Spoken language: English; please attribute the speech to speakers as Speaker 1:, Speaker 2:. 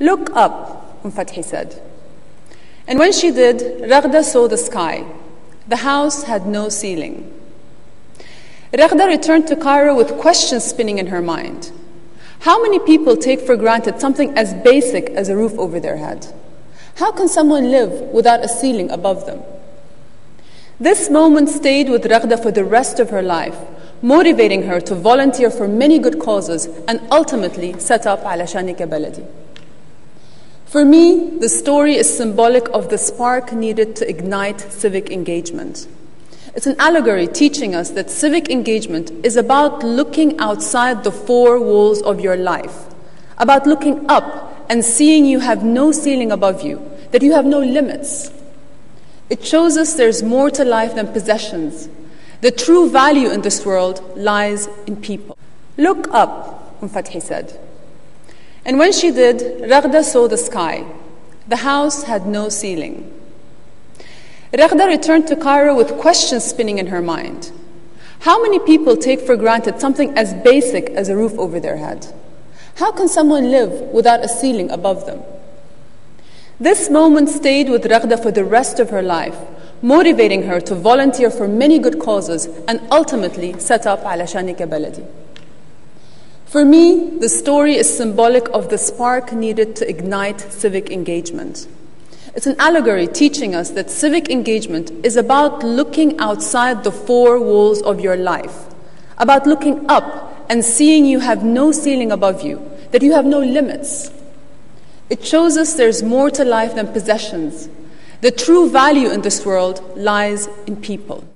Speaker 1: Look up, Fathi said. And when she did, Raghda saw the sky. The house had no ceiling. Raghda returned to Cairo with questions spinning in her mind. How many people take for granted something as basic as a roof over their head? How can someone live without a ceiling above them? This moment stayed with Raghda for the rest of her life, motivating her to volunteer for many good causes and ultimately set up Alashanek ya Balady. For me, the story is symbolic of the spark needed to ignite civic engagement. It's an allegory teaching us that civic engagement is about looking outside the four walls of your life, about looking up and seeing you have no ceiling above you, that you have no limits. It shows us there's more to life than possessions. The true value in this world lies in people. Look up, Fathi said. And when she did, Raghda saw the sky. The house had no ceiling. Raghda returned to Cairo with questions spinning in her mind. How many people take for granted something as basic as a roof over their head? How can someone live without a ceiling above them? This moment stayed with Raghda for the rest of her life, motivating her to volunteer for many good causes and ultimately set up Alashanek ya Balady. For me, the story is symbolic of the spark needed to ignite civic engagement. It's an allegory teaching us that civic engagement is about looking outside the four walls of your life, about looking up and seeing you have no ceiling above you, that you have no limits. It shows us there's more to life than possessions. The true value in this world lies in people.